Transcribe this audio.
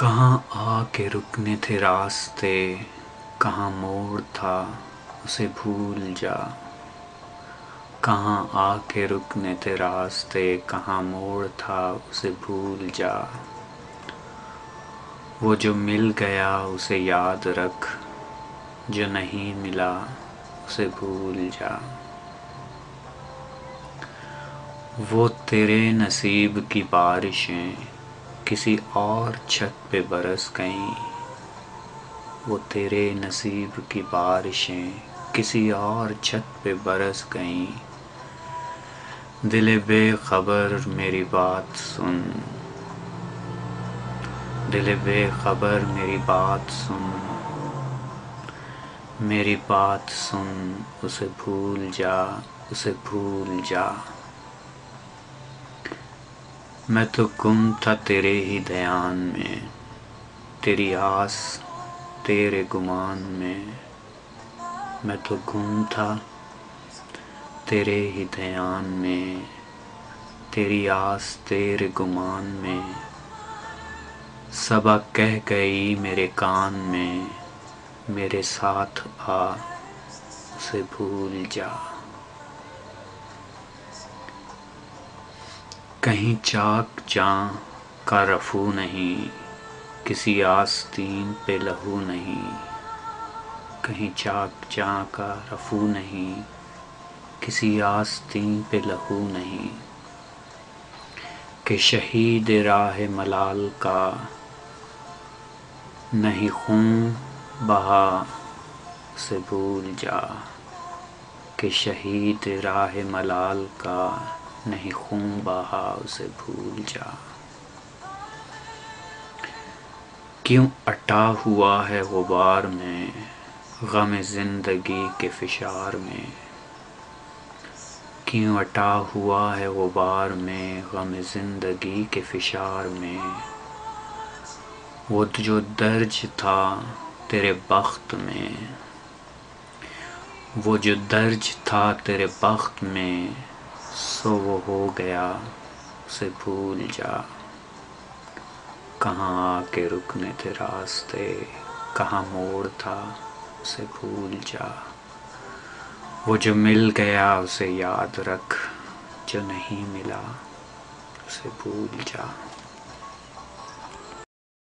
कहाँ आके रुकने थे रास्ते, कहाँ मोड़ था उसे भूल जा। कहाँ आके रुकने थे रास्ते, कहाँ मोड़ था उसे भूल जा। वो जो मिल गया उसे याद रख, जो नहीं मिला उसे भूल जा। वो तेरे नसीब की बारिशें किसी और छत पे बरस गईं। वो तेरे नसीब की बारिशें किसी और छत पे बरस गईं। दिल बेखबर मेरी बात सुन। दिल बेखबर मेरी बात सुन। मेरी बात सुन, उसे भूल जा, उसे भूल जा। मैं तो गुम था तेरे ही दयान में। तेरी आस तेरे गुमान में। मैं तो गुम था तेरे ही दयान में। तेरी आस तेरे गुमान में। सबा कह गई मेरे कान में। मेरे साथ आ, उसे भूल जा। कहीं चाक चाँ का रफू नहीं, किसी आस्तीन पे लहू नहीं, कहीं चाक चाँ का रफू नहीं, किसी आस्तीन पे लहू नहीं, कि शहीद राह मलाल का नहीं खून बहा से भूल जा, कि शहीद राह मलाल का नहीं खून बहा उसे भूल जा। क्यों अटा हुआ है गुबार में, गम ज़िंदगी के फिशार में? क्यों अटा हुआ है गुबार में, गम ज़िंदगी के फिशार में? वो जो दर्ज था तेरे बख्त में, वो जो दर्ज था तेरे बख्त में सो वो हो गया, उसे भूल जा। कहाँ आके रुकने थे रास्ते, कहाँ मोड़ था, उसे भूल जा। वो जो मिल गया, उसे याद रख, जो नहीं मिला, उसे भूल जा।